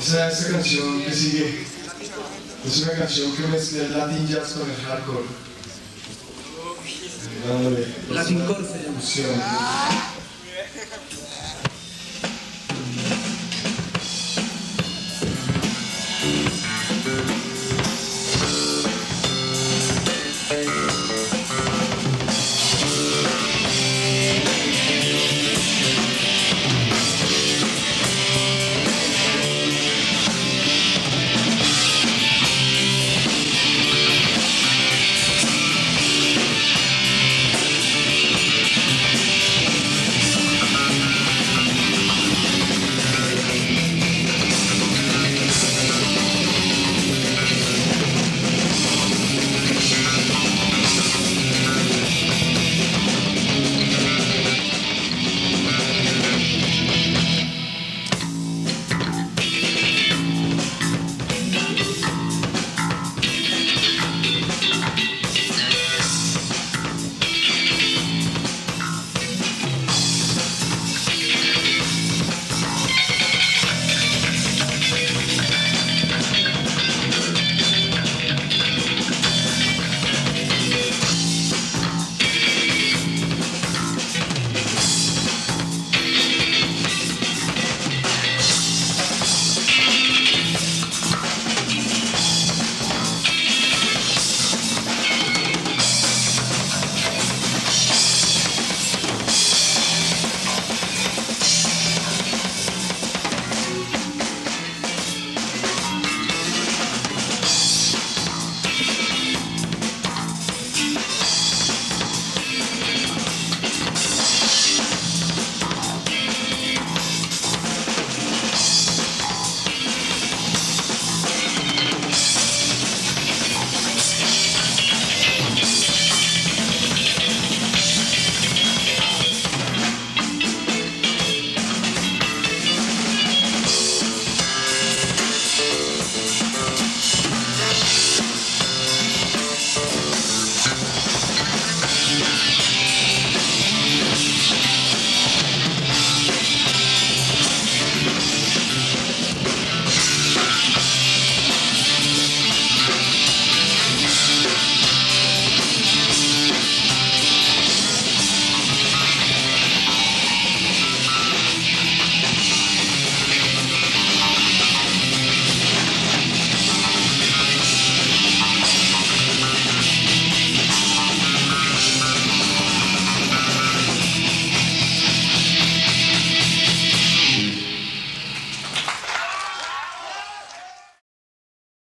Esa, esa canción que sigue es una canción que mezcla el Latin Jazz con el hardcore. Eh, dándole Latin Core se llama.